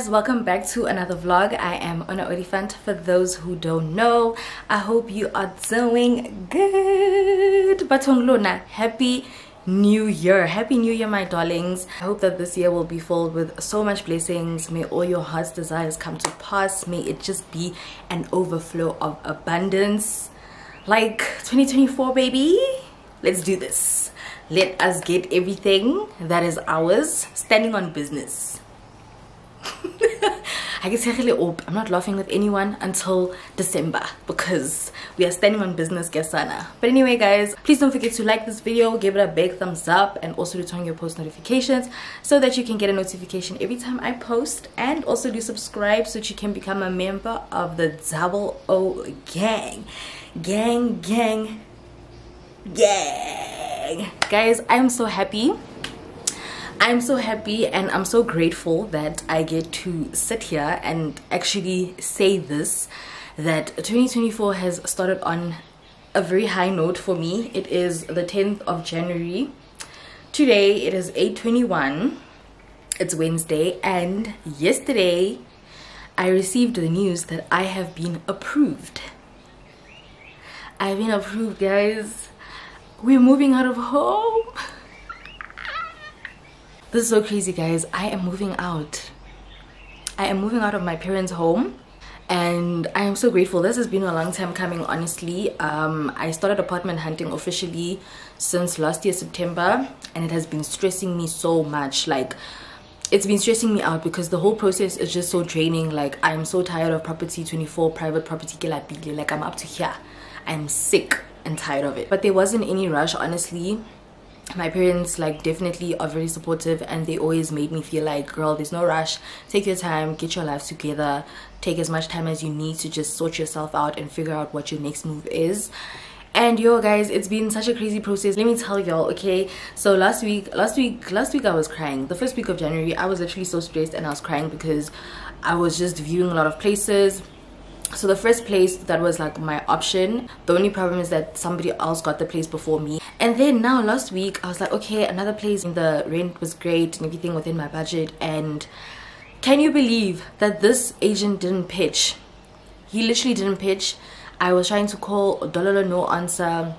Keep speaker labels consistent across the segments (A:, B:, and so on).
A: Guys, welcome back to another vlog. I am Ona Oliphant. For those who don't know, I hope you are doing good. Batong Luna, happy new year. Happy new year, my darlings. I hope that this year will be filled with so much blessings. May all your heart's desires come to pass. May it just be an overflow of abundance. Like 2024, baby. Let's do this. Let us get everything that is ours standing on business. I get really up. I'm not laughing with anyone until December because we are standing on business Gesana. But anyway guys, please don't forget to like this video, give it a big thumbs up and also to turn your post notifications so that you can get a notification every time I post and also do subscribe so that you can become a member of the Double O gang. Gang, gang, gang. Guys, I'm so happy I'm so happy and I'm so grateful that I get to sit here and actually say this that 2024 has started on a very high note for me. It is the 10th of January. Today it is 8:21. It's Wednesday and yesterday I received the news that I have been approved. I've been approved, guys. We're moving out of home this is so crazy guys. I am moving out. I am moving out of my parents home and i am so grateful. This has been a long time coming honestly. Um, i started apartment hunting officially since last year september and it has been stressing me so much. Like it's been stressing me out because the whole process is just so draining. Like i'm so tired of property 24 private property like i'm up to here. I'm sick and tired of it. But there wasn't any rush honestly my parents like definitely are very supportive and they always made me feel like girl there's no rush. Take your time. Get your life together. Take as much time as you need to just sort yourself out and figure out what your next move is. And yo guys it's been such a crazy process. Let me tell y'all okay? So last week last week last week i was crying. The first week of january i was actually so stressed and i was crying because i was just viewing a lot of places so the first place that was like my option the only problem is that somebody else got the place before me. And then now last week i was like okay another place. The rent was great and everything within my budget. And can you believe that this agent didn't pitch? He literally didn't pitch. I was trying to call dollar no answer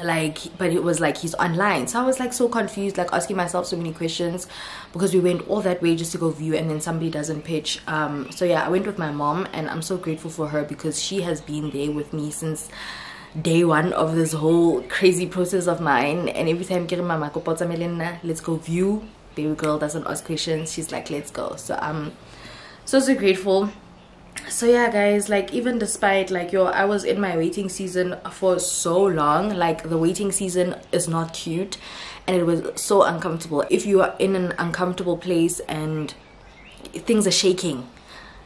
A: like but it was like he's online. So i was like so confused like asking myself so many questions because we went all that way just to go view and then somebody doesn't pitch. Um so yeah i went with my mom and i'm so grateful for her because she has been there with me since day one of this whole crazy process of mine. And every time get my let's go view baby girl doesn't ask questions. She's like let's go. So i'm so so grateful so yeah guys like even despite like yo i was in my waiting season for so long like the waiting season is not cute and it was so uncomfortable. If you are in an uncomfortable place and things are shaking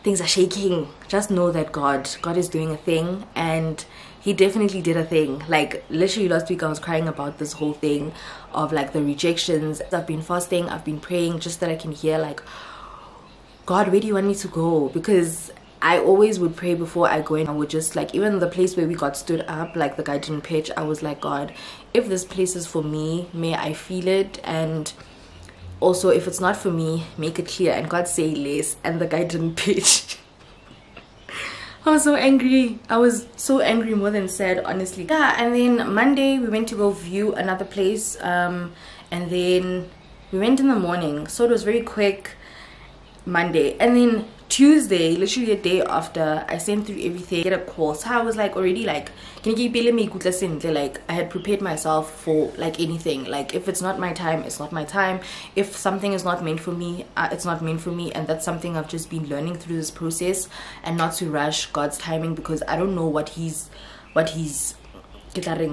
A: things are shaking just know that god god is doing a thing and he definitely did a thing. Like literally last week i was crying about this whole thing of like the rejections. I've been fasting i've been praying just that i can hear like god where do you want me to go? Because I always would pray before I go in. I would just like, even the place where we got stood up, like the guy didn't pitch, I was like, God, if this place is for me, may I feel it. And also, if it's not for me, make it clear. And God say less. And the guy didn't pitch. I was so angry. I was so angry more than sad, honestly. Yeah, and then Monday we went to go view another place. Um, and then we went in the morning. So it was very quick Monday. And then Tuesday, literally a day after, I sent through everything, get a call. So I was like already like, can you give me good Like I had prepared myself for like anything. Like if it's not my time, it's not my time. If something is not meant for me, uh, it's not meant for me. And that's something I've just been learning through this process and not to rush God's timing because I don't know what he's, what he's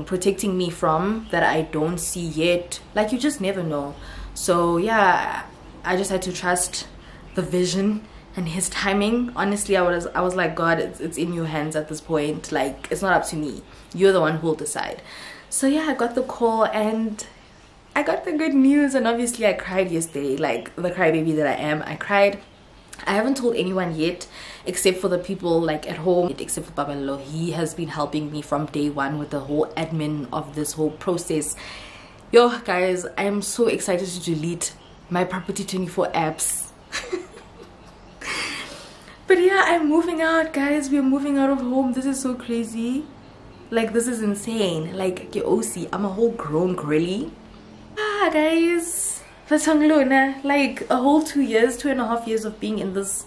A: protecting me from that I don't see yet. Like you just never know. So yeah, I just had to trust the vision and his timing honestly i was i was like god it's, it's in your hands at this point like it's not up to me you're the one who will decide so yeah i got the call and i got the good news and obviously i cried yesterday like the crybaby that i am i cried I haven't told anyone yet except for the people like at home except for Babalo. He has been helping me from day one with the whole admin of this whole process. Yo guys, I am so excited to delete my Property 24 apps. but yeah i'm moving out guys. We're moving out of home. This is so crazy. Like this is insane. Like oc i'm a whole grown girly. Ah guys. That's like a whole two years two and a half years of being in this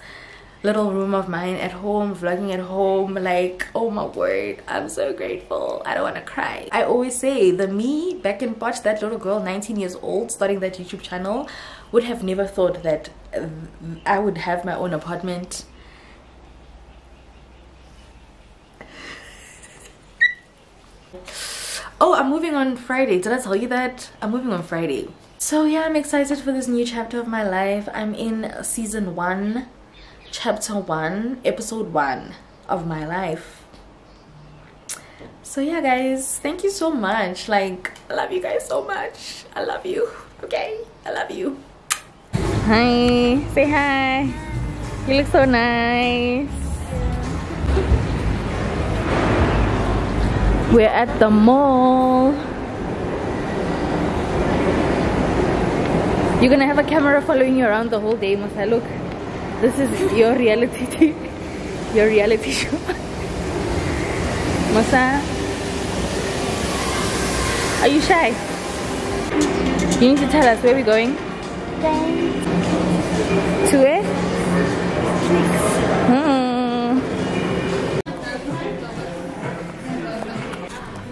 A: little room of mine at home vlogging at home like oh my word. I'm so grateful. I don't want to cry. I always say the me back in Potch, that little girl 19 years old starting that youtube channel would have never thought that i would have my own apartment oh i'm moving on friday. Did i tell you that? I'm moving on friday. So yeah i'm excited for this new chapter of my life. I'm in season one chapter one episode one of my life. So yeah guys thank you so much. Like i love you guys so much. I love you. Okay? I love you. Hi. Say hi. You look so nice we're at the mall. You're gonna have a camera following you around the whole day Masa. Look this is your reality your reality show. Masa are you shy? You need to tell us where we're going. To where? Hmm.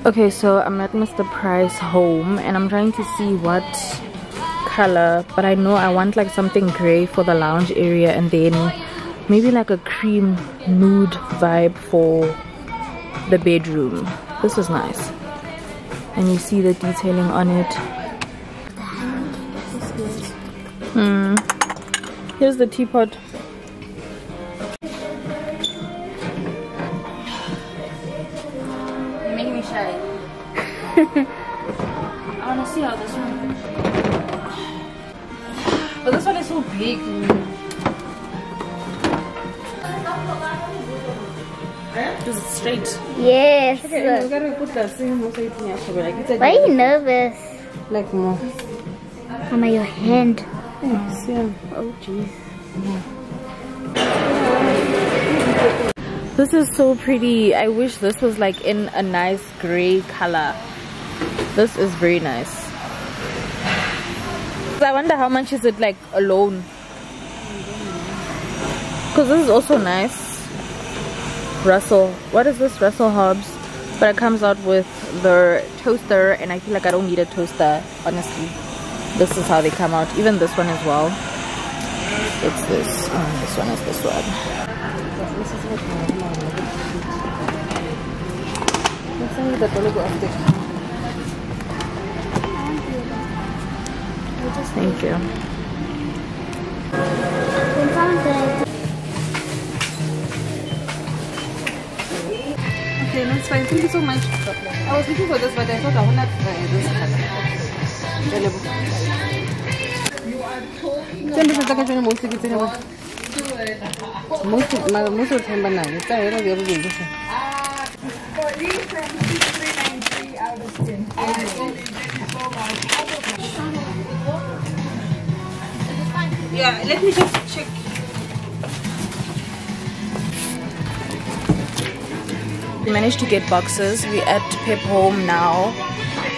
A: Okay so i'm at mr price home and i'm trying to see what color but i know i want like something gray for the lounge area and then maybe like a cream nude vibe for the bedroom. This is nice. And you see the detailing on it. Hmm. Here's the teapot I wanna see how this one but this one is so big. Because it's straight.
B: Yes.
A: Okay, we gotta put the same like
B: Why are you nervous?
A: Like more.
B: Oh, Mama, your hand.
A: Yes, yeah.
B: Oh, jeez.
A: This is so pretty. I wish this was like in a nice gray color. This is very nice. I wonder how much is it like alone. Because this is also nice. Russell. What is this? Russell Hobbs. But it comes out with the toaster and I feel like I don't need a toaster, honestly. This is how they come out. Even this one as well. It's this. Oh, this one is this one. Thank you.
C: Okay, that's fine. Thank you so much. I was looking for this, but I thought I would not try this Send this to the most of the most of most of the time, but now it's a little bit of this. out of 10. Yeah, let me just check.
A: We managed to get boxes. We're at Pep Home now.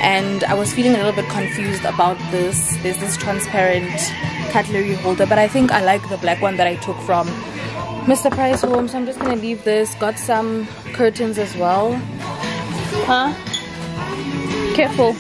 A: And I was feeling a little bit confused about this. There's this transparent cutlery holder. But I think I like the black one that I took from Mr. Price Home. So I'm just going to leave this. Got some curtains as well. Huh? Careful.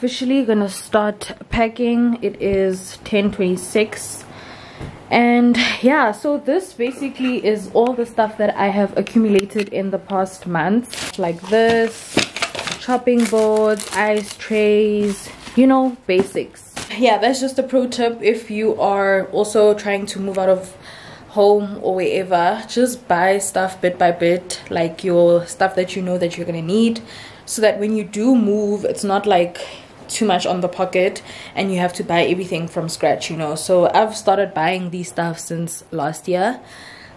A: Officially gonna start packing. It is 10:26, and yeah, so this basically is all the stuff that I have accumulated in the past months, like this chopping boards, ice trays, you know basics yeah that's just a pro tip if you are also trying to move out of home or wherever just buy stuff bit by bit like your stuff that you know that you're gonna need so that when you do move it's not like too much on the pocket and you have to buy everything from scratch you know. So i've started buying these stuff since last year.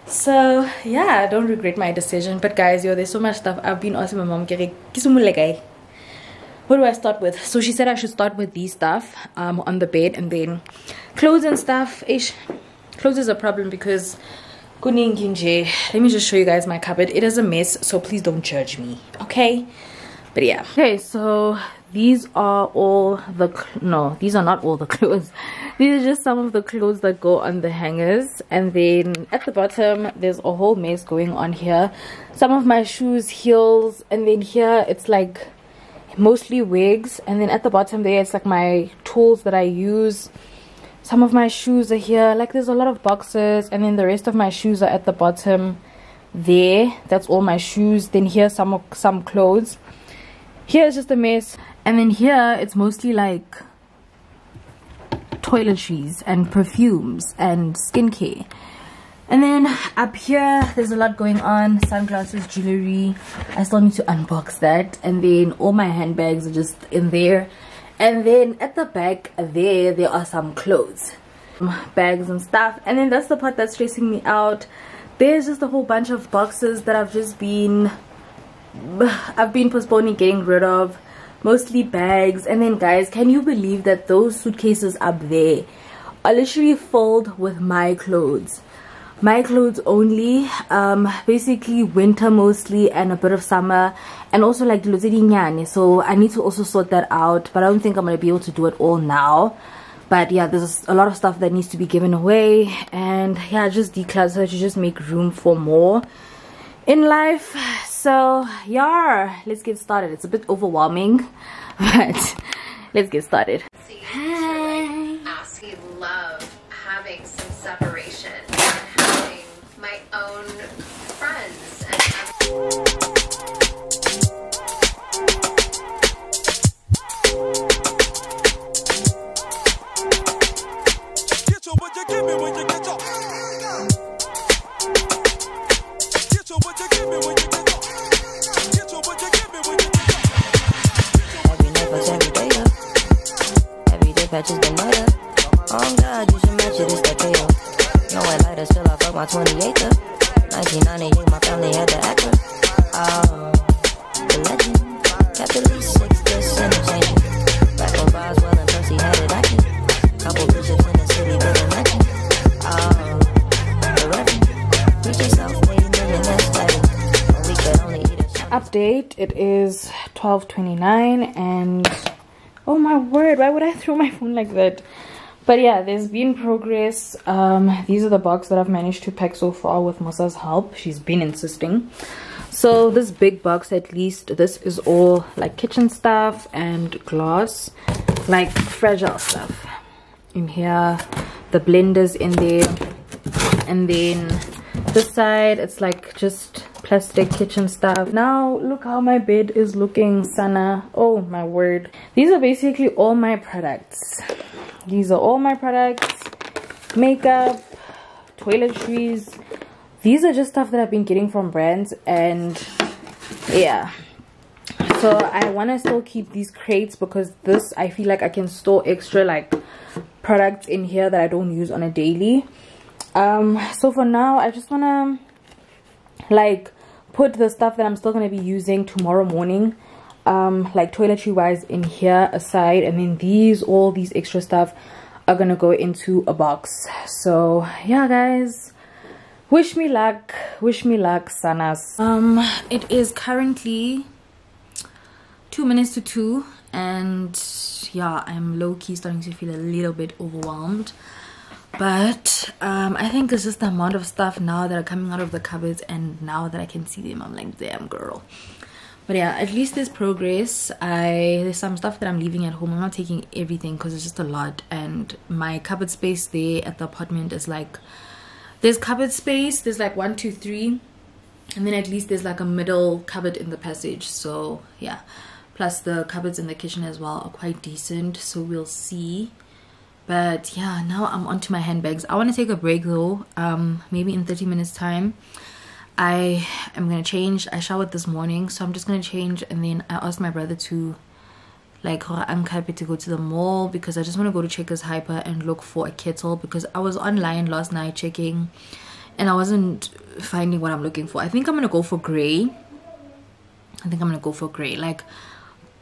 A: So yeah i don't regret my decision. But guys yo there's so much stuff. I've been asking my mom what do i start with? So she said i should start with these stuff um, on the bed and then clothes and stuff. Ish clothes is a problem because let me just show you guys my cupboard. It is a mess so please don't judge me okay? But yeah. Okay so these are all the no these are not all the clothes. These are just some of the clothes that go on the hangers. And then at the bottom there's a whole mess going on here. Some of my shoes heels and then here it's like mostly wigs. And then at the bottom there it's like my tools that i use. Some of my shoes are here. Like there's a lot of boxes. And then the rest of my shoes are at the bottom there. That's all my shoes. Then here some some clothes. Here's just a mess and then here it's mostly like toiletries and perfumes and skincare. And then up here there's a lot going on. Sunglasses jewelry. I still need to unbox that. And then all my handbags are just in there. And then at the back there there are some clothes. Um, bags and stuff. And then that's the part that's stressing me out. There's just a whole bunch of boxes that i've just been i've been postponing getting rid of mostly bags. And then guys can you believe that those suitcases up there are literally filled with my clothes? My clothes only um basically winter mostly and a bit of summer and also like so i need to also sort that out but i don't think i'm gonna be able to do it all now. But yeah there's a lot of stuff that needs to be given away and yeah just declutter to just make room for more in life so yeah let's get started. It's a bit overwhelming but let's get started.
D: Hi. Absolutely love having some separation and having my own friends and
E: patches been up. Oh God, you should match it, it's that KO. No white lighters till I fuck my 28th up. 1998, my family had the actor. Oh, the legend. Six. Back Roswell and Percy had it acting. Couple in the city a. Oh, the yourself. We could only eat a
A: update it is 12:29 and oh my word why would i throw my phone like that? But yeah there's been progress. Um these are the box that i've managed to pack so far with musa's help. She's been insisting. So this big box at least this is all like kitchen stuff and glass like fragile stuff. In here the blenders in there and then this side it's like just plastic kitchen stuff. Now look how my bed is looking sana. Oh my word. These are basically all my products. These are all my products. Makeup toiletries. These are just stuff that i've been getting from brands and yeah. So i want to still keep these crates because this i feel like i can store extra like products in here that i don't use on a daily um so for now i just want to like put the stuff that i'm still to be using tomorrow morning um like toiletry wise in here aside and then these all these extra stuff are gonna go into a box. So yeah guys. Wish me luck. Wish me luck sanas. Um it is currently two minutes to two and yeah i'm low-key starting to feel a little bit overwhelmed but um i think it's just the amount of stuff now that are coming out of the cupboards and now that i can see them i'm like damn girl. But yeah at least there's progress. I there's some stuff that i'm leaving at home. I'm not taking everything because it's just a lot. And my cupboard space there at the apartment is like there's cupboard space there's like one two three and then at least there's like a middle cupboard in the passage. So yeah. Plus the cupboards in the kitchen as well are quite decent. So we'll see but yeah now i'm onto my handbags. I want to take a break though um maybe in 30 minutes time. I am gonna change. I showered this morning so i'm just gonna change and then i asked my brother to like i'm happy to go to the mall because i just want to go to checkers hyper and look for a kettle because i was online last night checking and i wasn't finding what i'm looking for. I think i'm gonna go for gray i think i'm gonna go for gray like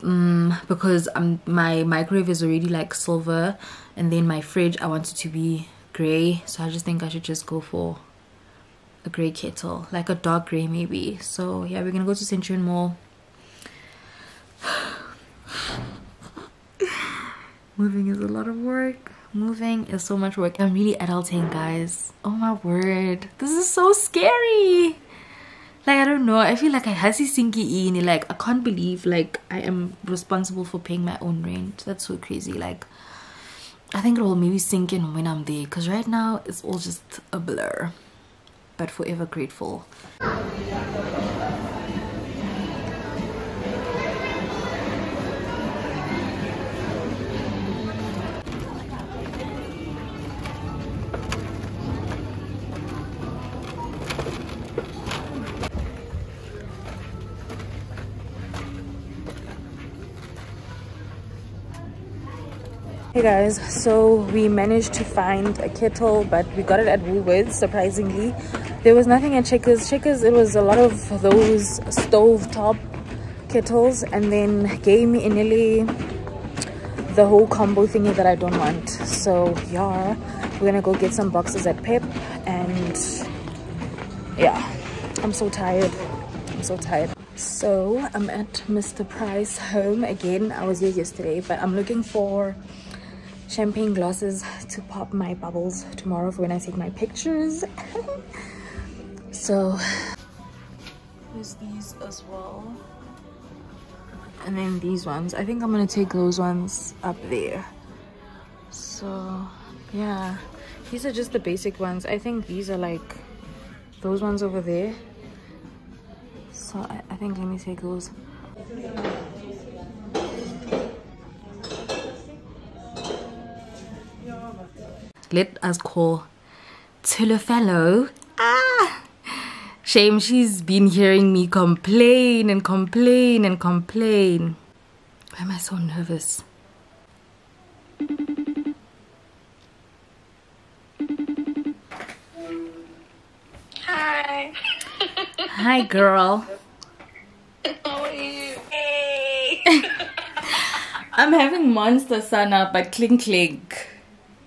A: um, because um, my microwave is already like silver and then my fridge I want it to be gray so I just think I should just go for a gray kettle like a dark gray maybe. So yeah we're gonna go to Centurion Mall. Moving is a lot of work. Moving is so much work. I'm really adulting guys. Oh my word. This is so scary like I don't know. I feel like I hasi sinky in like I can't believe like I am responsible for paying my own rent. That's so crazy. Like I think it will maybe sink in when I'm there because right now it's all just a blur. But forever grateful. Hey guys, so we managed to find a kettle, but we got it at Woolworths, surprisingly. There was nothing at Checkers. Checkers, it was a lot of those stove top kettles, and then gave me nearly the whole combo thingy that I don't want. So, yeah, we're gonna go get some boxes at Pep, and yeah, I'm so tired. I'm so tired. So, I'm at Mr. Price home again. I was here yesterday, but I'm looking for champagne glasses to pop my bubbles tomorrow for when I take my pictures. so there's these as well. And then these ones. I think I'm gonna take those ones up there. So yeah. These are just the basic ones. I think these are like those ones over there. So I, I think let me take those. Let us call Tulafelo. Ah! Shame she's been hearing me complain and complain and complain. Why am I so nervous?
F: Hi.
A: Hi, girl.
F: How are you? Hey.
A: I'm having monster sana, but clink clink.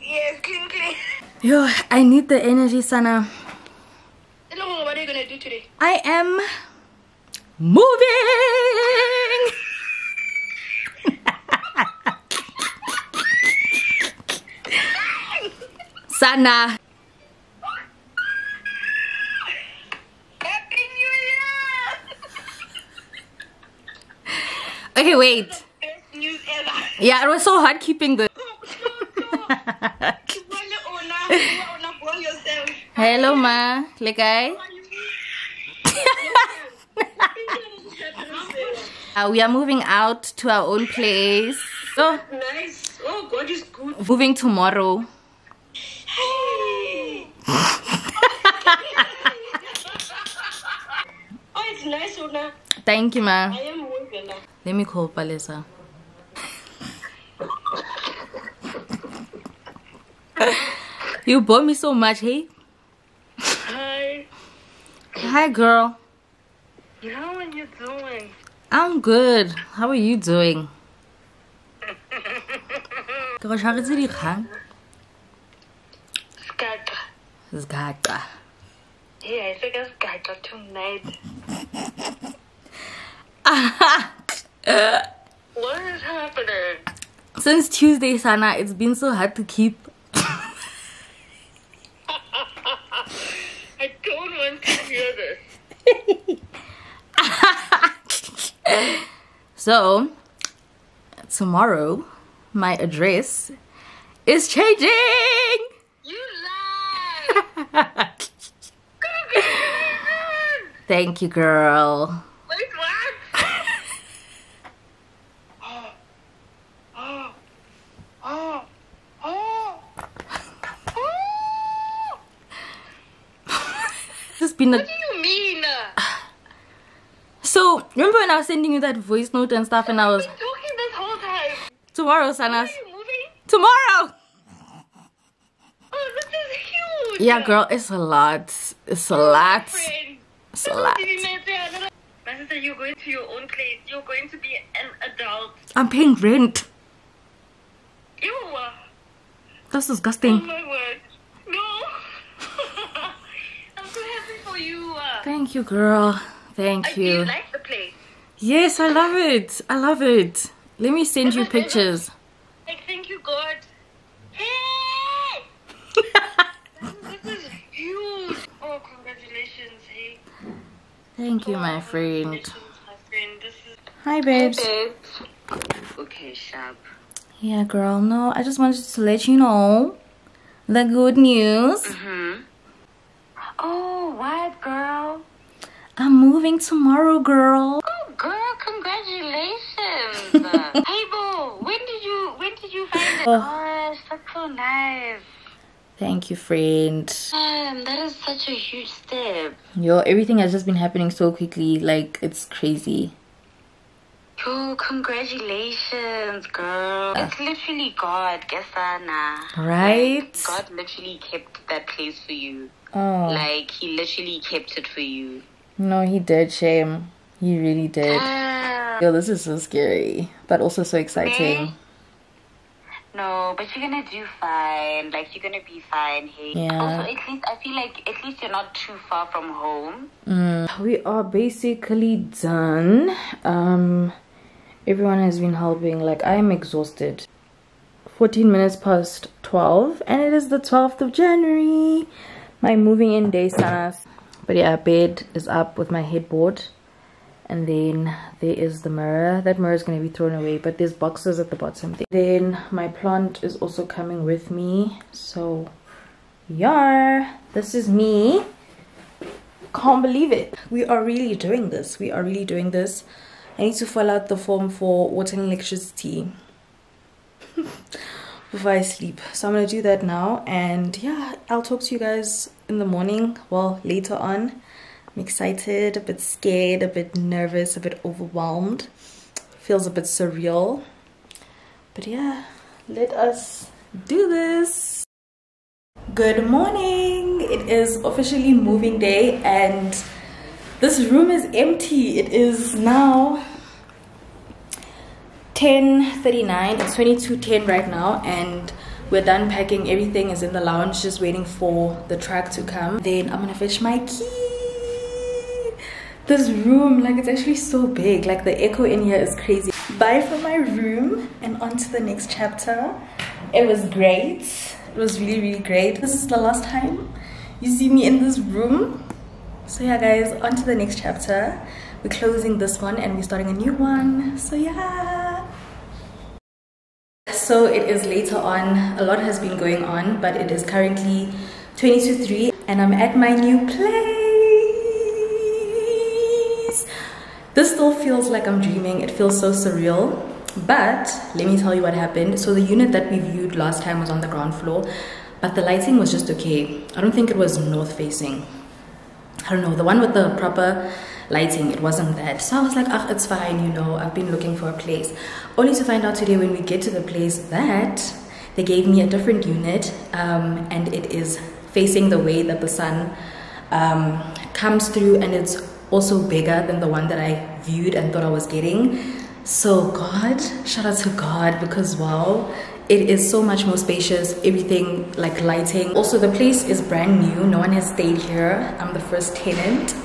F: Yes, clean, clean.
A: Yo, I need the energy, Sana.
F: Hello, what are you gonna do today?
A: I am moving. Sana.
F: Happy New Year!
A: Okay, wait.
F: Best news ever.
A: Yeah, it was so hard keeping the.
F: Wale ona, ona born yourself.
A: Hello, ma. Lekay. Uh, we are moving out to our own place. So,
F: Nice. Oh, God is good.
A: moving tomorrow.
F: Hey. oh, it's nice, Ona.
A: Thank you, ma.
F: I am moving now.
A: Let me call Palesa. you bore me so much, hey?
F: Hi.
A: Girl.
F: How are you doing?
A: I'm good. How are you doing? Ke go tshwaretse dikgang
F: Skaka.
A: zgaqa
F: Yeah, I think it's Skaka tonight. What is happening?
A: since tuesday sana it's been so hard to keep so tomorrow my address is changing.
F: You lie.
A: Thank you, girl.
F: Wait, what?
A: oh, oh,
F: oh. oh. been a
A: so remember when I was sending you that voice note and stuff and I was
F: Talking this whole time.
A: tomorrow Sanas tomorrow
F: Oh, this is huge.
A: yeah girl it's a lot it's a lot it's a lot
F: My sister, you're going to your own place. You're going to be an adult.
A: I'm paying rent
F: Ew.
A: that's disgusting.
F: Oh my word. No. I'm so happy for you.
A: thank you girl thank
F: Do you
A: you
F: like the place?
A: yes I love it I love it let me send you pictures
F: Like, thank you, God. Hey! this is huge. Oh, congratulations, hey.
A: thank you my oh,
F: friend my friend. Is
A: hi babes
F: okay, sharp.
A: yeah girl no I just wanted to let you know the good news mm-hmm.
F: Oh, what, girl?
A: I'm moving tomorrow girl
F: Oh, girl, congratulations. hey, boo, when did you when did you find it?
A: Oh.
F: Oh, that's so nice.
A: thank you friend
F: Um, that is such a huge step.
A: Yo, everything has just been happening so quickly. Like, it's crazy.
F: Yo, congratulations, girl. It's literally God, Gesana.
A: Right?
F: God literally kept that place for you.
A: Oh.
F: Like, He literally kept it for you.
A: No, he did, shame. He really did.
F: Ah,
A: Yo, this is so scary, but also so exciting.
F: no, but you're gonna do fine. Like, you're gonna be fine, hey.
A: Yeah.
F: Also, at least, I feel like at least you're not too far from home.
A: Mm, we are basically done. Um, everyone has been helping. Like, I am exhausted. 14 minutes past 12, and it is the 12th of January. My moving in day, Sanas. But yeah, bed is up with my headboard. And then there is the mirror. That mirror is going to be thrown away, but there's boxes at the bottom. Then my plant is also coming with me. So, yeah, this is me can't believe it we are really doing this we are really doing this i need to fill out the form for water and electricity before i sleep. So i'm gonna do that now and yeah i'll talk to you guys in the morning. Well later on. I'm excited a bit scared a bit nervous a bit overwhelmed. Feels a bit surreal. But yeah let us do this. Good morning. It is officially moving day and this room is empty. It is now 10:39. It's 22:10 right now and we're done packing. Everything is in the lounge just waiting for the truck to come. Then I'm to fetch my key. This room like it's actually so big. Like the echo in here is crazy. Bye from my room and on to the next chapter. It was great it was really really great this is the last time you see me in this room so yeah guys on to the next chapter we're closing this one and we're starting a new one. So yeah. So it is later on. A lot has been going on but it is currently 20 to 3 and i'm at my new place. This still feels like i'm dreaming. It feels so surreal. But let me tell you what happened. So the unit that we viewed last time was on the ground floor but the lighting was just okay. I don't think it was north facing. I don't know. The one with the proper lighting. It wasn't that. So i was like ah it's fine you know i've been looking for a place. Only to find out today when we get to the place that they gave me a different unit um, and it is facing the way that the sun um, comes through and it's also bigger than the one that i viewed and thought i was getting. So god shout out to god because wow it is so much more spacious everything like lighting. Also the place is brand new. No one has stayed here. I'm the first tenant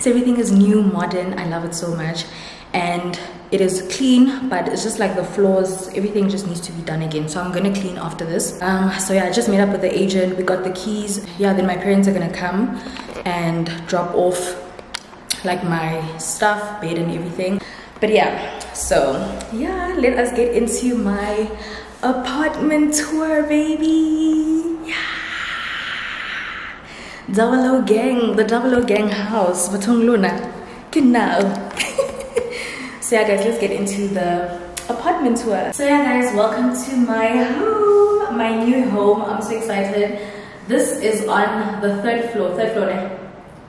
A: so everything is new modern. I love it so much. And it is clean but it's just like the floors everything just needs to be done again. So i'm gonna clean after this. Um so yeah i just made up with the agent. We got the keys. Yeah then my parents are gonna come and drop off like my stuff bed and everything. But yeah so yeah let us get into my apartment tour baby. Yeah double o gang the double o gang house batong luna. Good now so yeah guys let's get into the apartment tour. So yeah guys welcome to my home my new home. I'm so excited. This is on the third floor third floor eh?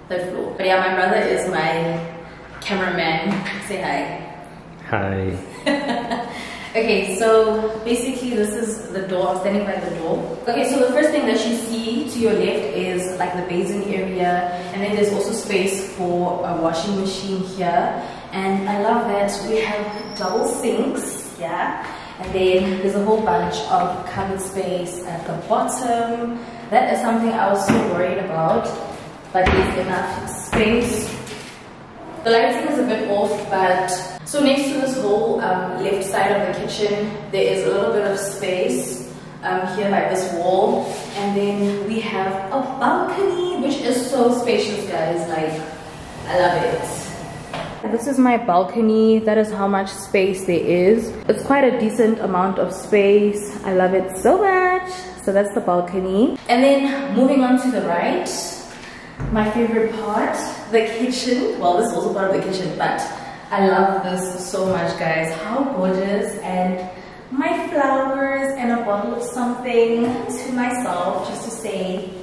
A: third floor. But yeah my brother is my cameraman. Say hi.
G: Hi.
A: Okay, so basically this is the door, I'm standing by the door. Okay, so the first thing that you see to your left is like the basin area and then there's also space for a washing machine here. And I love that we have double sinks, yeah. And then there's a whole bunch of cupboard space at the bottom. That is something I was so worried about, but there's enough space the lighting is a bit off, but so next to this whole um, left side of the kitchen, there is a little bit of space um, here by this wall, and then we have a balcony, which is so spacious, guys. Like, I love it. This is my balcony. That is how much space there is. It's quite a decent amount of space. I love it so much. So that's the balcony. And then moving on to the right, my favorite part, the kitchen. Well, this is also part of the kitchen, but I love this so much, guys. How gorgeous. And my flowers and a bottle of something to myself just to say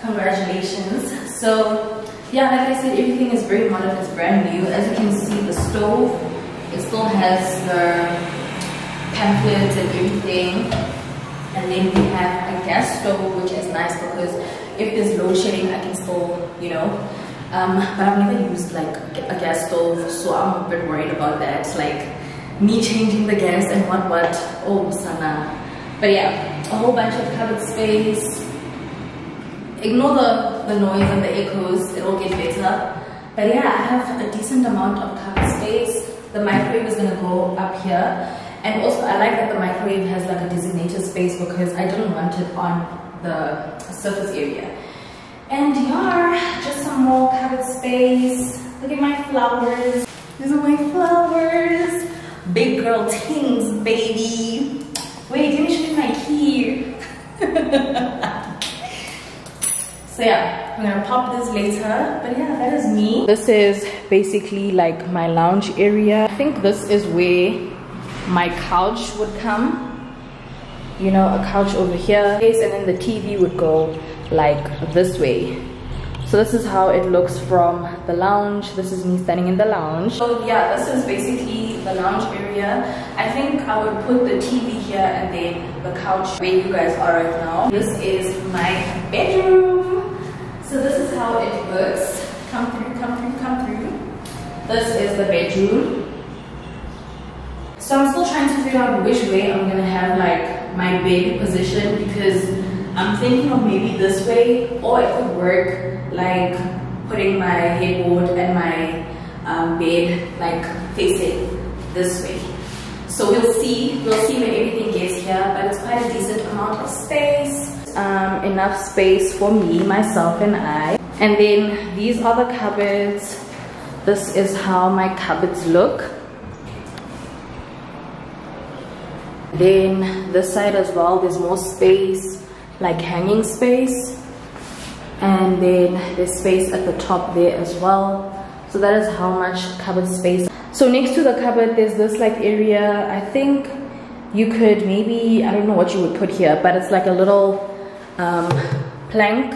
A: congratulations. So yeah, like I said, everything is very modern, it's brand new. As you can see, the stove, it still has the pamphlets and everything. And then we have a gas stove, which is nice because if there's load shedding, I can still, you know. Um, but I've never used like a gas stove, so I'm a bit worried about that. Like me changing the gas and what what. Oh, sana. But yeah, a whole bunch of cupboard space. Ignore the, the noise and the echoes, it will get better. But yeah, I have a decent amount of cupboard space. The microwave is gonna go up here. And also I like that the microwave has like a designated space because I didn't want it on the surface area. And yeah, just some more covered space. Look at my flowers. These are my flowers. Big girl things, baby. Wait, let me show you my key. so yeah, I'm gonna pop this later. But yeah, that is me. This is basically like my lounge area. I think this is where my couch would come you know a couch over here. And then the tv would go like this way. So this is how it looks from the lounge. This is me standing in the lounge. So yeah this is basically the lounge area. I think i would put the tv here and then the couch where you guys are right now. This is my bedroom. So this is how it looks. Come through come through come through. This is the bedroom. So I'm still trying to figure out which way I'm gonna have like my bed position because I'm thinking of maybe this way or it could work like putting my headboard and my um, bed like facing this way. So we'll see, we'll see when everything gets here, but it's quite a decent amount of space. Um, enough space for me, myself and I. And then these are the cupboards. This is how my cupboards look. Then this side as well there's more space like hanging space. And then there's space at the top there as well. So that is how much cupboard space. So next to the cupboard there's this like area. I think you could maybe i don't know what you would put here but it's like a little um, plank.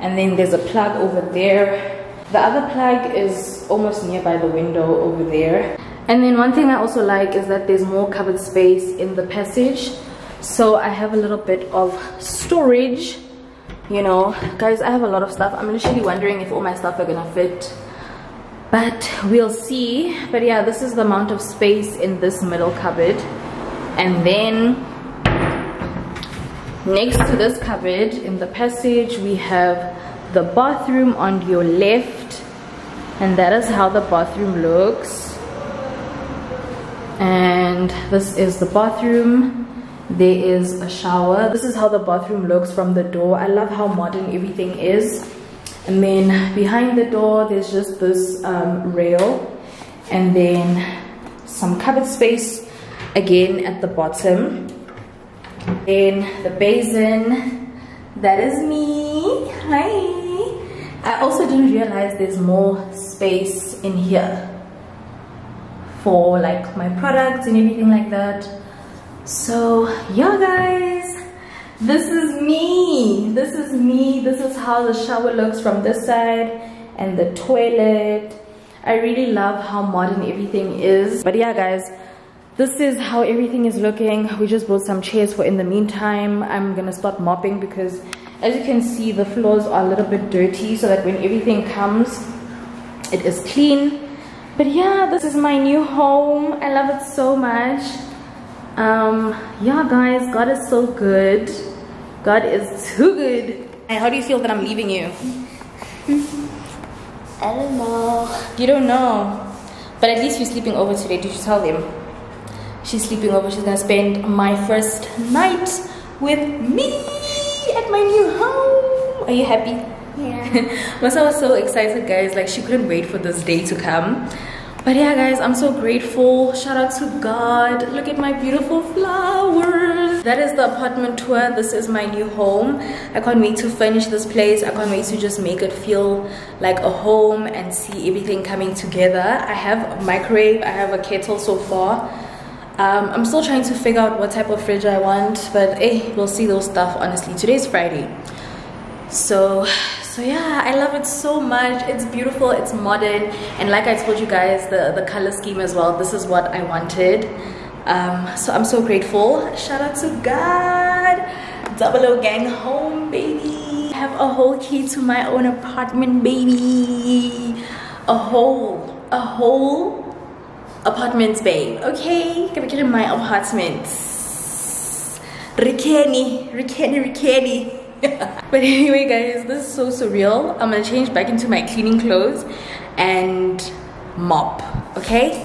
A: And then there's a plug over there. The other plug is almost nearby the window over there and then one thing I also like is that there's more covered space in the passage. So I have a little bit of storage. You know, guys, I have a lot of stuff. I'm literally wondering if all my stuff are gonna fit. But we'll see. But yeah, this is the amount of space in this middle cupboard. And then next to this cupboard in the passage, we have the bathroom on your left. And that is how the bathroom looks and this is the bathroom. There is a shower. This is how the bathroom looks from the door. I love how modern everything is. And then behind the door there's just this um, rail and then some cupboard space again at the bottom. Then the basin. That is me. Hi. I also didn't realize there's more space in here for like my products and everything like that. So yeah guys. This is me. This is me. This is how the shower looks from this side and the toilet. I really love how modern everything is. But yeah guys this is how everything is looking. We just bought some chairs for in the meantime. I'm gonna start mopping because as you can see the floors are a little bit dirty so that when everything comes it is clean but yeah this is my new home. I love it so much. Um yeah guys god is so good. God is too good. And how do you feel that i'm leaving you?
B: I don't know.
A: you don't know. But at least you're sleeping over today. Did you tell them? She's sleeping over. She's gonna spend my first night with me at my new home. Are you happy
B: Yeah.
A: Masa was so excited, guys. Like, she couldn't wait for this day to come. But yeah, guys, I'm so grateful. Shout out to God. Look at my beautiful flowers. That is the apartment tour. This is my new home. I can't wait to finish this place. I can't wait to just make it feel like a home and see everything coming together. I have a microwave. I have a kettle so far. Um, I'm still trying to figure out what type of fridge I want. But hey, we'll see those stuff, honestly. Today's Friday so so yeah i love it so much. It's beautiful it's modern and like i told you guys the the color scheme as well this is what i wanted. Um so i'm so grateful. Shout out to god. Double o gang home baby. I have a whole key to my own apartment baby. A whole a whole apartment babe. Okay gonna get in my apartment Rikeni, Rikeni, Rikeni. but anyway, guys, this is so surreal. I'm gonna change back into my cleaning clothes and mop, okay?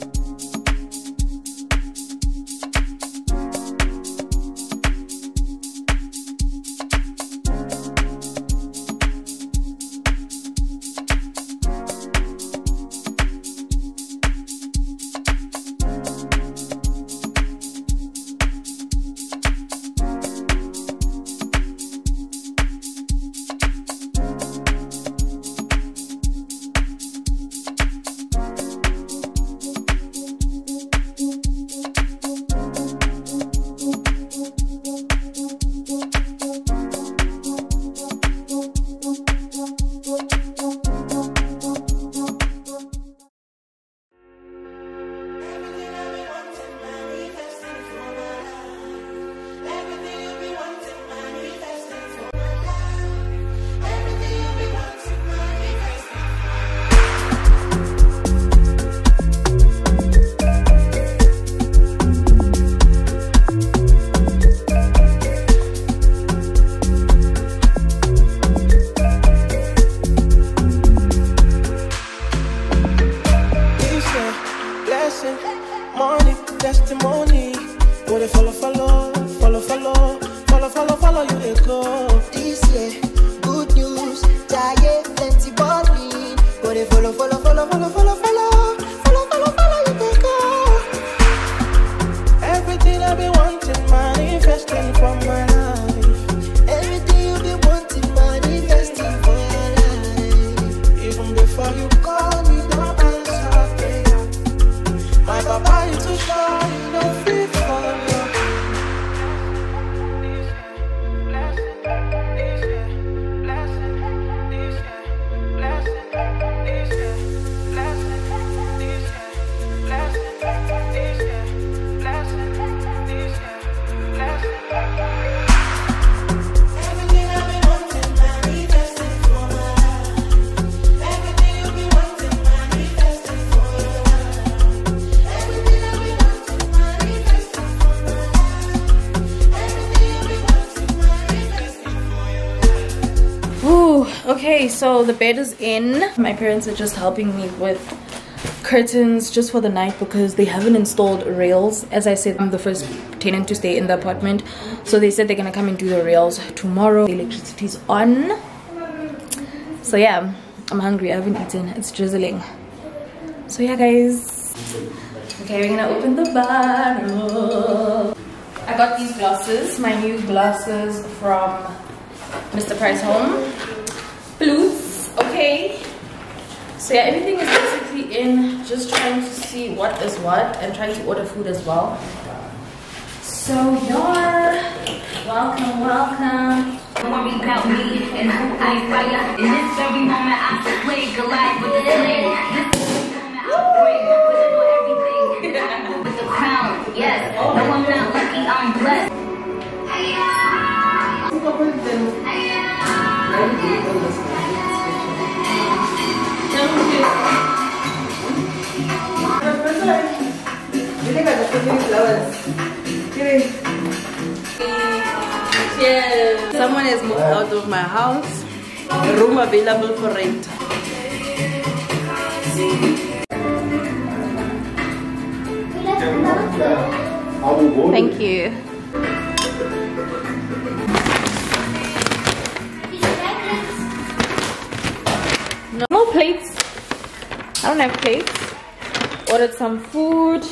A: So the bed is in. My parents are just helping me with curtains just for the night because they haven't installed rails. As I said, I'm the first tenant to stay in the apartment. So they said they're gonna come and do the rails tomorrow. The electricity's on. So yeah, I'm hungry. I haven't eaten. It's drizzling. So yeah, guys. Okay, we're gonna open the bottle. I got these glasses, my new glasses from Mr. Price Home. Blues, okay. So yeah, everything is basically in. Just trying to see what is what and trying to order food as well. So you're welcome, welcome.
H: Don't worry about me and who I fire. In this very moment, I slay Goliath with the slay. This very moment, I break with it for everything. With the crown, yes. No, I'm not lucky, I'm blessed.
C: Cheers. Someone has moved out of my house. Room available for rent.
A: Thank you. No, no plates. I don't have plates. Ordered some food.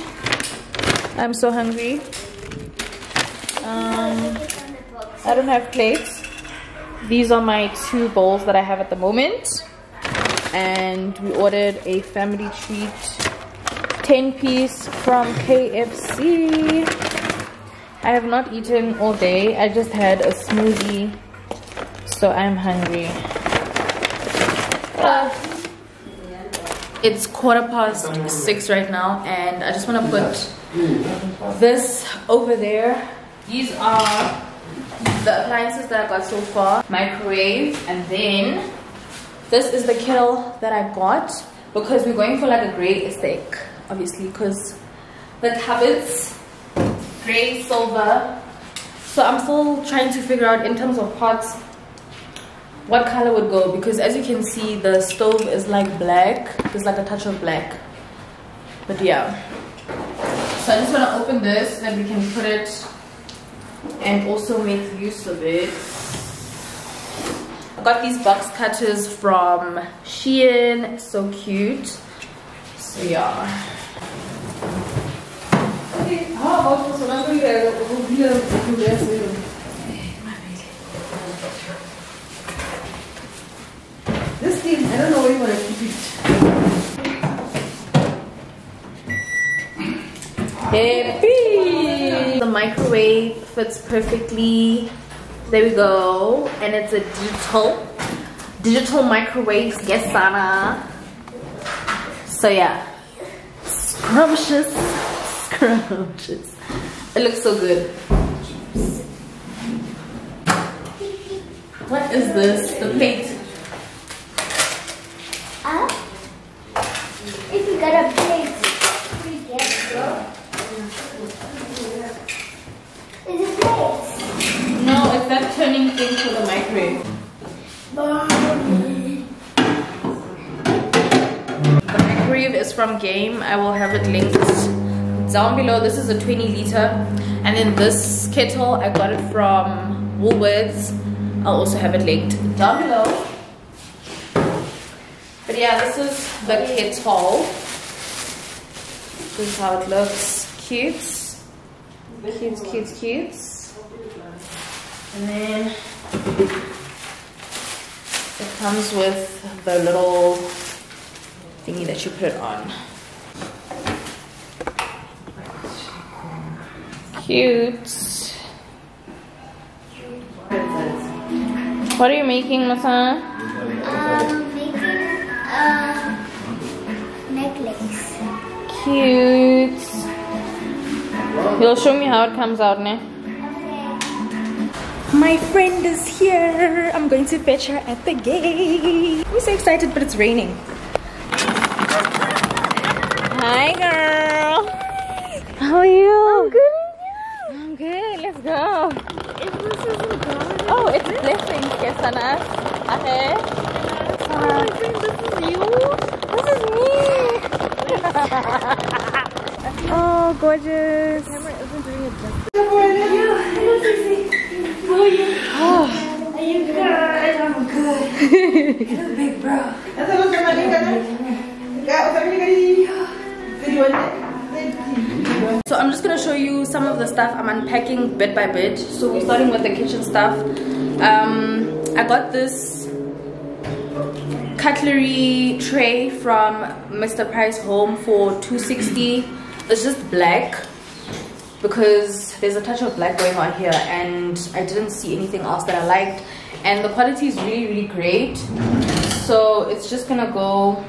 A: I'm so hungry. Um, I don't have plates. These are my two bowls that I have at the moment. And we ordered a family treat 10 piece from KFC. I have not eaten all day. I just had a smoothie. So I'm hungry. Uh, it's quarter past six right now and I just want to put this over there. These are the appliances that I got so far. Microwave and then this is the kettle that I got because we're going for like a gray aesthetic obviously because the cupboards gray silver so i'm still trying to figure out in terms of pots what color would go because as you can see the stove is like black there's like a touch of black but yeah so i just want to open this so that we can put it and also make use of it I got these box cutters from Shein, so cute. So yeah.
C: Okay, how about this thing, I don't know where you want to keep it.
A: Happy! The microwave fits perfectly. There we go. And it's a digital, digital microwave. Yes, Sana. So yeah, scrumptious, scrumptious. It looks so good. What is this? The plate.
B: Uh, if you got a plate, we get bro. Is it
A: That turning thing for the microwave. The microwave is from Game. I will have it linked down below. This is a 20 liter. And then this kettle, I got it from Woolworths. I'll also have it linked down below. But yeah, this is the kettle. This is how it looks. Cute. Cute, cute, cute. And then it comes with the little thingy that you put it on. Cute. What are you making, Masa?
B: Um, making a necklace.
A: Cute. You'll show me how it comes out, ne? My friend is here. I'm going to fetch her at the gate. I'm so excited, but it's raining. Hi, girl. How are you? I'm good. I'm good. Let's go. Oh, it's blessings, yes, Sana. Okay. Oh, this is you. This is me. oh, gorgeous. The camera isn't doing it justice.
B: Are you good? I'm good.
A: So I'm just gonna show you some of the stuff I'm unpacking bit by bit. So we're starting with the kitchen stuff. Um, I got this cutlery tray from Mr. Price Home for 260. It's just black. because there's a touch of black going on here and I didn't see anything else that I liked and the quality is really really great. So it's just gonna go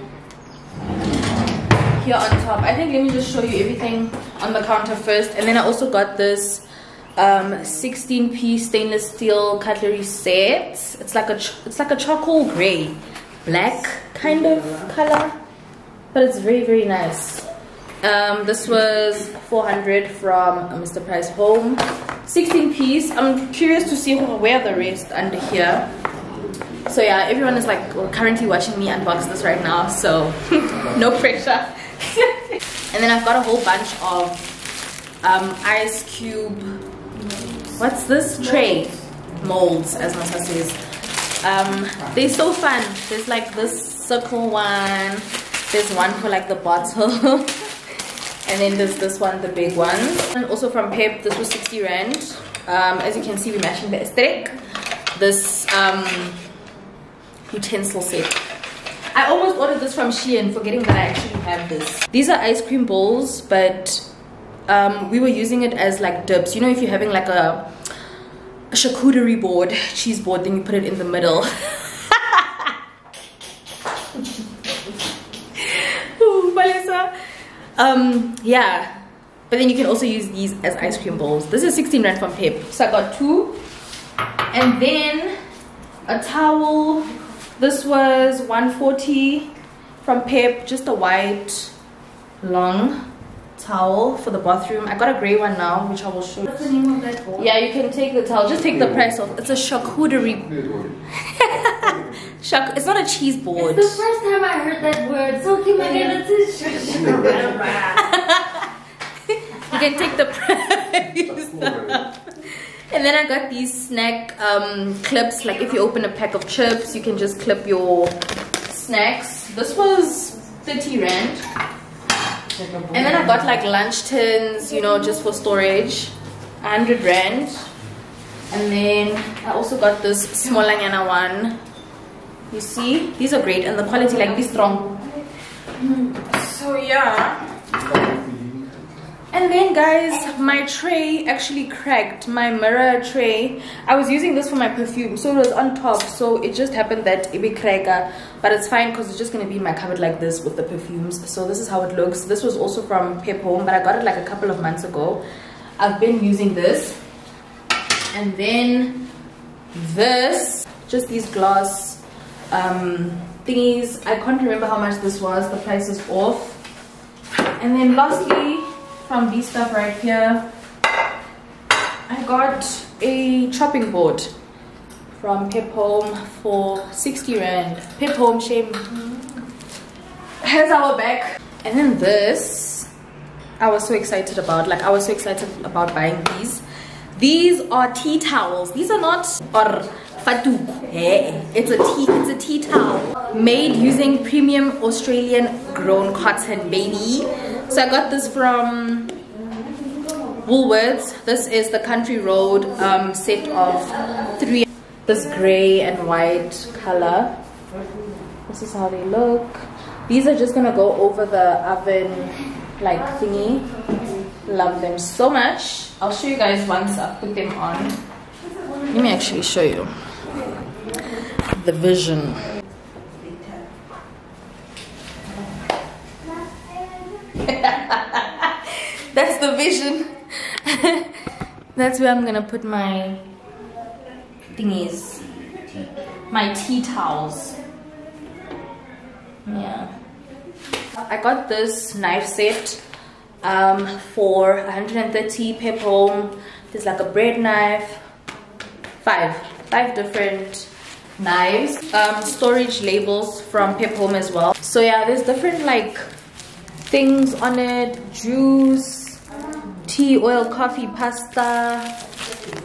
A: here on top. I think let me just show you everything on the counter first. And then i also got this um 16 piece stainless steel cutlery set. It's like a it's like a charcoal gray. Black kind of color. But it's very very nice. Um this was 400 from mr price home 16 piece i'm curious to see where the rest under here. So yeah everyone is like currently watching me unbox this right now so no pressure. And then i've got a whole bunch of um, ice cube what's this? Tray. Molds as Masa says. Um, they're so fun. There's like this circle one. There's one for like the bottle and then there's this one the big one. And also from pep this was 60 rand. Um, as you can see we're matching the aesthetic. This um, utensil set. I almost ordered this from Shein forgetting that I actually have this. These are ice cream bowls but um, we were using it as like dips. You know if you're having like a, a charcuterie board cheese board then you put it in the middle um yeah. But then you can also use these as ice cream bowls. This is 16 rand from pep so i got two. And then a towel. This was 140 from pep just a white long towel for the bathroom. I got a gray one now which i will show.
B: What's the name of that bowl?
A: yeah you can take the towel. Just take the price off. It's a charcuterie Charc- it's not a cheese board.
B: It's the first time I heard that word. So keep my hand
A: you can take the price and then i got these snack um, clips. Like if you open a pack of chips you can just clip your snacks. This was 30 rand. And then i got like lunch tins you know just for storage. 100 rand. And then i also got this smolanyana one you see these are great and the quality like this strong. So yeah. And then guys my tray actually cracked. My mirror tray. I was using this for my perfume so it was on top. So it just happened that it be cracker but it's fine because it's just going to be in my cupboard like this with the perfumes. So this is how it looks. This was also from pep home but i got it like a couple of months ago. I've been using this. And then this just these glass um thingies. I can't remember how much this was. The price is off. And then lastly from these stuff right here i got a chopping board from pep home for 60 rand. Pep home shame. Has our back and then this i was so excited about like i was so excited about buying these. These are tea towels. These are not or fatuk it's a tea it's a tea towel. Made using premium australian grown cotton baby. So i got this from woolworths. This is the country road um, set of three. This gray and white color this is how they look. These are just gonna go over the oven like thingy. Love them so much. I'll show you guys once i put them on. Let me actually show you the vision. That's the vision. That's where i'm gonna put my thingies. My tea towels. Yeah. I got this knife set um, for 130 pep home there's like a bread knife. Five. Five different knives um, storage labels from pep home as well. So yeah there's different like things on it. Juice tea oil coffee pasta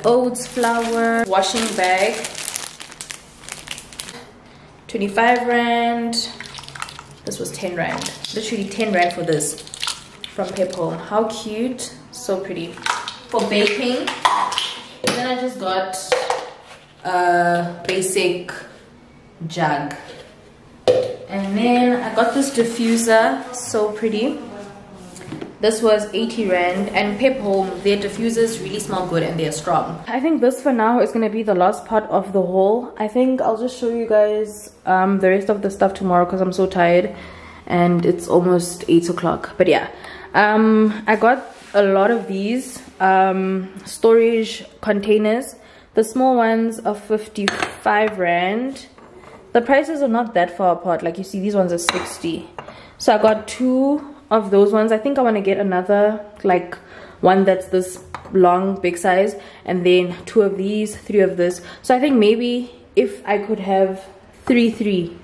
A: oats flour washing bag. 25 rand. This was 10 rand. Literally 10 rand for this from pep home. How cute. So pretty. For baking. Then i just got a basic jug. And then i got this diffuser so pretty. This was 80 rand and pep home their diffusers really smell good and they're strong. I think this for now is going to be the last part of the haul. I think i'll just show you guys um, the rest of the stuff tomorrow because i'm so tired and it's almost eight o'clock. But yeah um, i got a lot of these um, storage containers the small ones are 55 rand. The prices are not that far apart. Like you see these ones are 60 so i got two of those ones. I think i want to get another like one that's this long big size and then two of these three of this. So i think maybe if i could have three three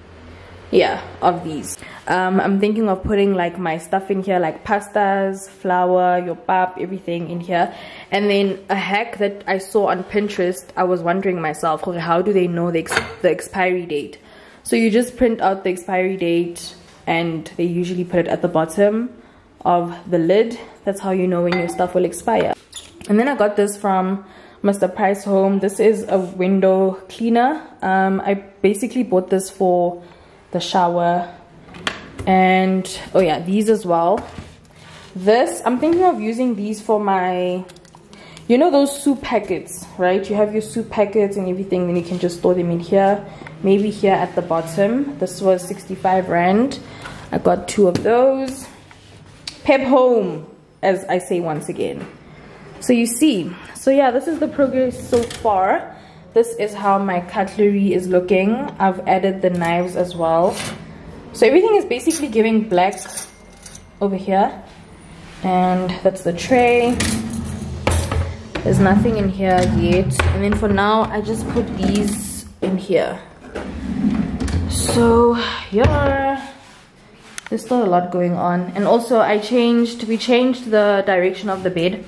A: yeah of these um i'm thinking of putting like my stuff in here like pastas flour your pap everything in here. And then a hack that i saw on pinterest i was wondering myself how do they know the, ex the expiry date? So you just print out the expiry date and they usually put it at the bottom of the lid. That's how you know when your stuff will expire. And then i got this from mr price home. This is a window cleaner. Um i basically bought this for the shower and oh yeah these as well. This i'm thinking of using these for my you know those soup packets right? You have your soup packets and everything then you can just store them in here. Maybe here at the bottom. This was 65 rand. I got two of those. Pep home as i say once again. So you see so yeah this is the progress so far. This is how my cutlery is looking. I've added the knives as well so everything is basically giving black over here. And that's the tray. There's nothing in here yet. And then for now i just put these in here. So yeah. There's still a lot going on. And also i changed we changed the direction of the bed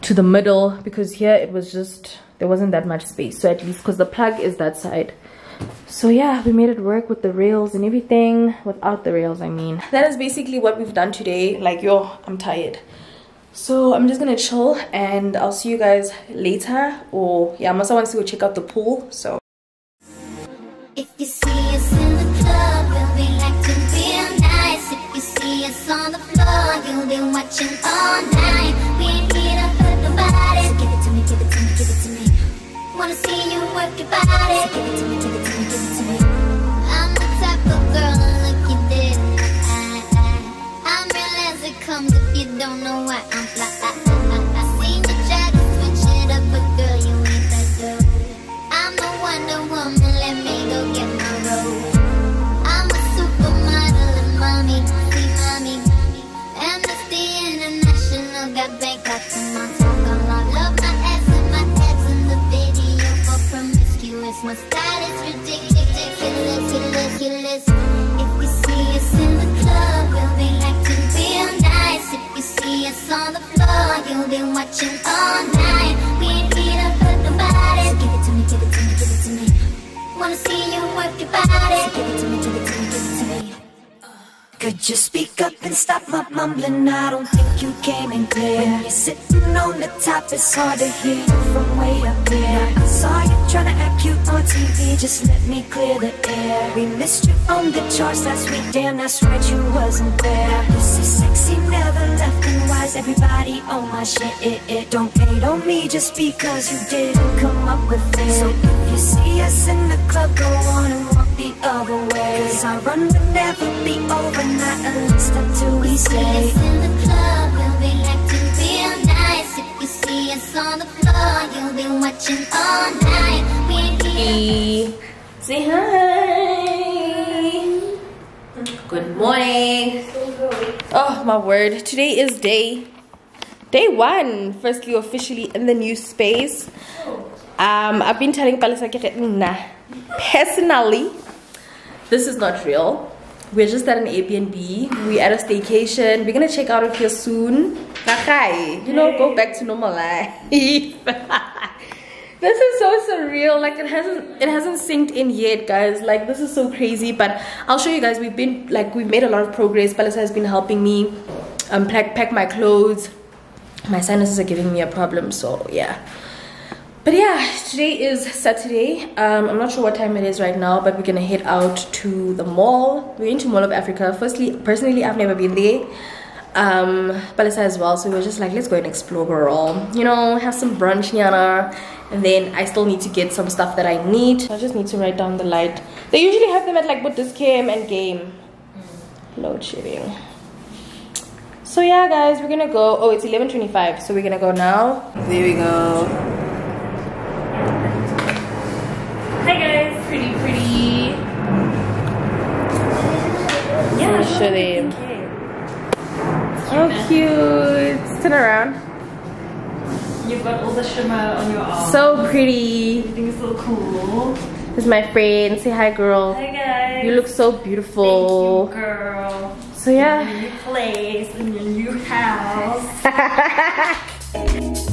A: to the middle because here it was just there wasn't that much space. So at least because the plug is that side so yeah we made it work with the rails and everything without the rails i mean that is basically what we've done today like yo i'm tired so i'm just gonna chill and i'll see you guys later or yeah must want to go check out the pool so
I: If you see us in the club, we'll be acting real nice. If you see us on the floor, you'll be watching all night. We ain't here to hurt nobody. Give it to me, give it to me, give it to me. Wanna see you work your body. So give it to me, comes if you don't know why I'm fly. I seen you try to switch it up, but girl, you ain't that girl. I'm the Wonder Woman, let me go get my role. I'm a supermodel and mommy, see mommy. Amnesty International got Bangkok to my a lot. Love my ass and my abs in the video promiscuous. My style is ridiculous, ridiculous, ridiculous. Floor, you'll be watching all night. We ain't to hurt nobody. So give it to me, give it to me, give it to me. Wanna see you work your body. So give it to me, give it to me, give it to me.
G: Could you speak up and stop my mumbling? I don't think you came in clear. When you're sitting on the top, it's hard to hear from way up there. I saw you trying to act cute on TV, just let me clear the air. We missed you on the charts last week, damn, that's right, you wasn't there. See sexy, never left, and wise everybody on my shit? It, it don't hate on me just because you didn't come up with it. So if you see us in the club, go on and walk the other way. Cause our run would never be over, not at least until we
I: us in the club, we'll be. If
A: Hey, say hi. Good morning. Oh my word. Today is day day one. Firstly, officially in the new space. Um, I've been telling Palisa personally, this is not real. We're just at an Airbnb. We're at a staycation. We're gonna check out of here soon. You know, go back to normal life. this is so surreal like it hasn't it hasn't synced in yet guys like this is so crazy but i'll show you guys we've been like we've made a lot of progress Palisa has been helping me um pack, pack my clothes my sinuses are giving me a problem so yeah but yeah today is saturday um i'm not sure what time it is right now but we're gonna head out to the mall. We're into mall of africa. Firstly personally i've never been there. Um Palisa as well so we were just like let's go and explore girl. You know have some brunch Nyana and then I still need to get some stuff that I need. I just need to write down the light. They usually have them at like what this and game. Load shedding. So yeah guys we're gonna go. Oh it's 11:25 so we're gonna go now. There we go hi guys pretty pretty yeah show them Oh, cute. Turn around.
B: You've got all the shimmer on your arm.
A: So pretty.
B: Everything is so cool.
A: This is my friend. Say hi, girl.
B: Hi guys.
A: You look so beautiful.
B: Thank you, girl.
A: So yeah.
B: In your new place, in your new house.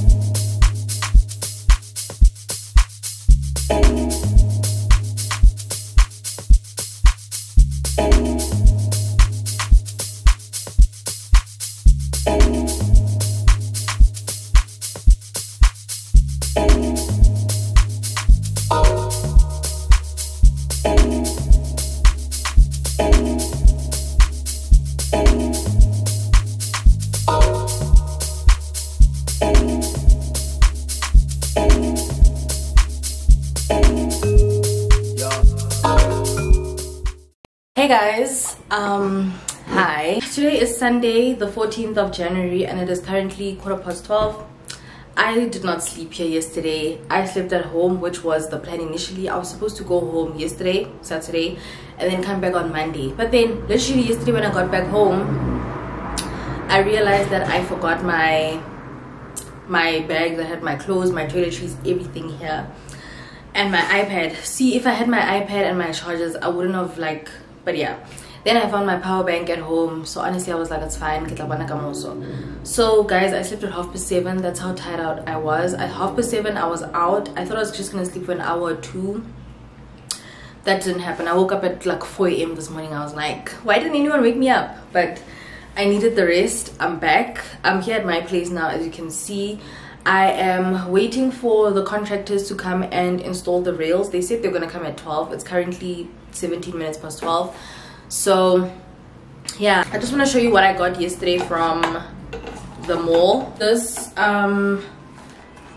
A: Today is Sunday, the 14th of January and it is currently quarter past 12. I did not sleep here yesterday. I slept at home, which was the plan initially. I was supposed to go home yesterday, Saturday, and then come back on Monday. But then literally yesterday when I got back home, I realized that I forgot my my bag that had my clothes, my toiletries, everything here. And my iPad. See, if I had my iPad and my chargers, I wouldn't have like but yeah. Then I found my power bank at home. So honestly I was like it's fine. So guys, I slept at half past seven. That's how tired out I was. At half past seven I was out. I thought I was just gonna sleep for an hour or two. That didn't happen. I woke up at like 4 a.m. this morning. I was like, why didn't anyone wake me up? But I needed the rest. I'm back. I'm here at my place now, as you can see. I am waiting for the contractors to come and install the rails. They said they're gonna come at 12. It's currently 17 minutes past 12. So yeah, I just want to show you what I got yesterday from the mall. This um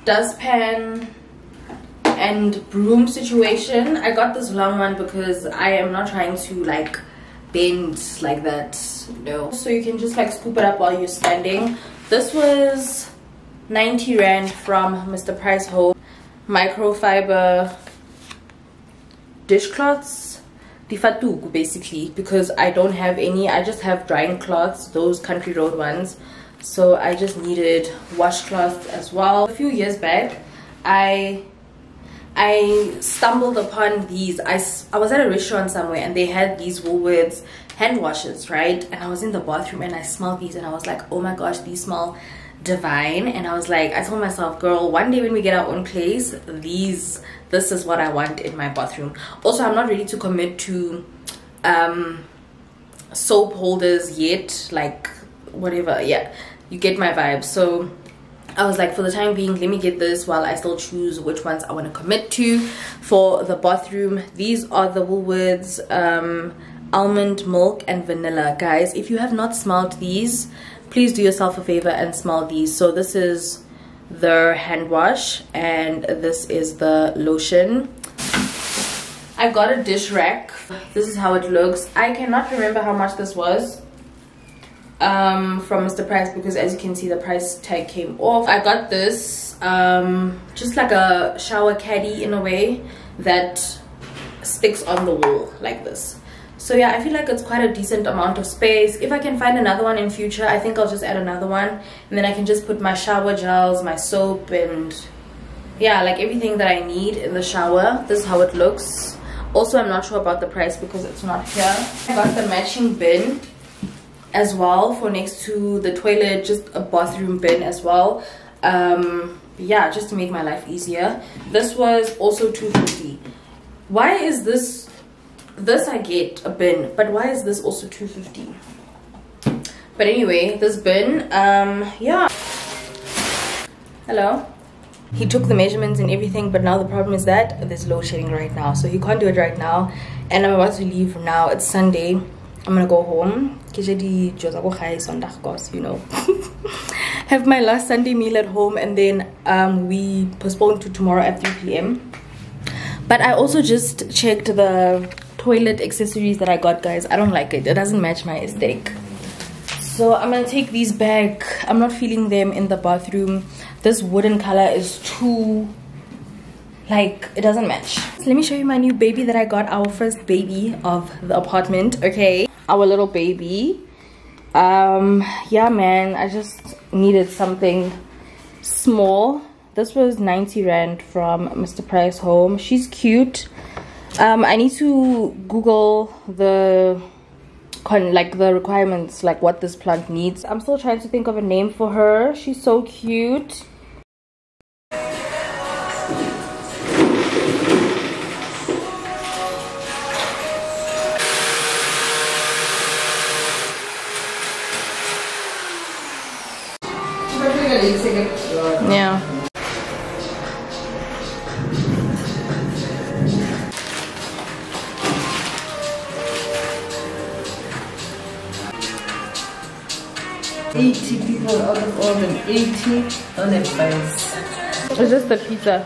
A: dustpan and broom situation. I got this long one because I am not trying to like bend like that. No. So you can just like scoop it up while you're standing. This was 90 rand from Mr. Price Home. Microfiber dishcloths. Difatugu basically because I don't have any. I just have drying cloths, those country road ones. So I just needed washcloths as well. A few years back, I I stumbled upon these. I, I was at a restaurant somewhere and they had these Woolworths hand washers, right? And I was in the bathroom and I smelled these and I was like, oh my gosh, these smell divine. And I was like, I told myself, girl, one day when we get our own place, these, this is what I want in my bathroom. Also, I'm not ready to commit to um, soap holders yet, like whatever. Yeah, you get my vibe. So I was like, for the time being, let me get this while I still choose which ones I want to commit to for the bathroom. These are the Woolworths um, almond milk and vanilla. Guys, if you have not smelled these, please do yourself a favor and smell these. So this is the hand wash and this is the lotion. I got a dish rack. This is how it looks. I cannot remember how much this was um from mr price because as you can see the price tag came off i got this um just like a shower caddy in a way that sticks on the wall like this so yeah i feel like it's quite a decent amount of space. If i can find another one in future i think i'll just add another one. And then i can just put my shower gels my soap and yeah like everything that i need in the shower. This is how it looks. Also i'm not sure about the price because it's not here. I got the matching bin as well for next to the toilet just a bathroom bin as well. Um yeah just to make my life easier. This was also 250 why is this this i get a bin but why is this also 250 but anyway this bin um yeah hello he took the measurements and everything but now the problem is that there's load shedding right now so he can't do it right now and i'm about to leave now it's sunday I'm gonna go home. You know. Have my last Sunday meal at home and then um, we postpone to tomorrow at 3 p.m. But I also just checked the toilet accessories that I got, guys. I don't like it. It doesn't match my aesthetic. So I'm gonna take these back. I'm not feeling them in the bathroom. This wooden color is too like it doesn't match so let me show you my new baby that i got our first baby of the apartment okay our little baby um yeah man i just needed something small this was 90 rand from mr price home she's cute um i need to google the con like the requirements like what this plant needs. I'm still trying to think of a name for her. She's so cute Is this the pizza?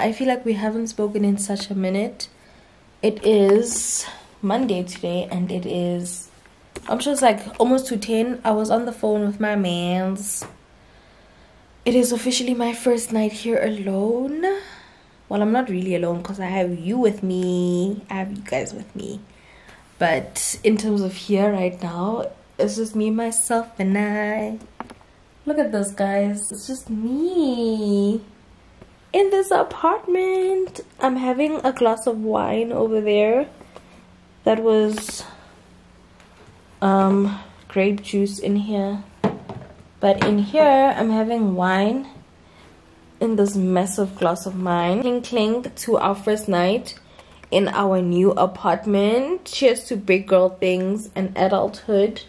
A: I feel like we haven't spoken in such a minute. It is Monday today and it is I'm sure it's like almost to 10. I was on the phone with my mans. It is officially my first night here alone. Well, I'm not really alone because I have you with me. I have you guys with me. But in terms of here right now, it's just me, myself, and I. Look at those guys. It's just me in this apartment. I'm having a glass of wine over there. That was um grape juice in here. But in here, I'm having wine in this massive glass of mine. Clink clink to our first night in our new apartment. Cheers to big girl things and adulthood.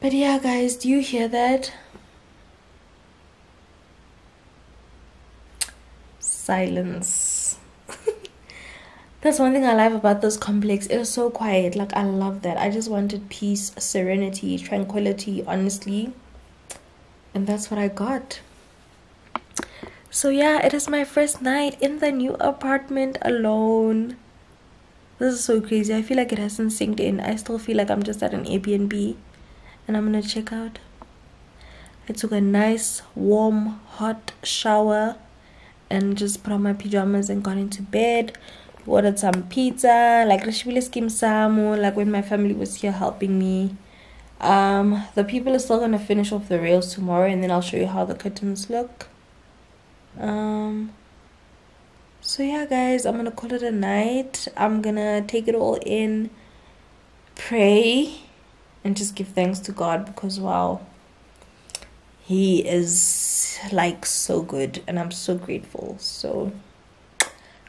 A: But yeah, guys, do you hear that? Silence. That's one thing I love about this complex. It is so quiet. Like, I love that. I just wanted peace, serenity, tranquility, honestly. And that's what I got. So, yeah, it is my first night in the new apartment alone. This is so crazy. I feel like it hasn't synced in. I still feel like I'm just at an Airbnb and I'm gonna check out. I took a nice, warm, hot shower and just put on my pajamas and got into bed. Ordered some pizza, like Rashvili skim samu, like when my family was here helping me. Um, the people are still gonna finish off the rails tomorrow, and then I'll show you how the curtains look. Um, so yeah, guys, I'm gonna call it a night. I'm gonna take it all in, pray, and just give thanks to God because wow, He is like so good, and I'm so grateful. So,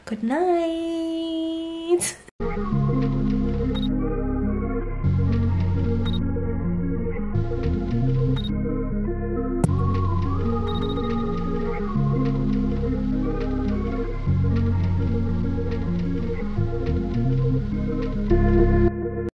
A: good night.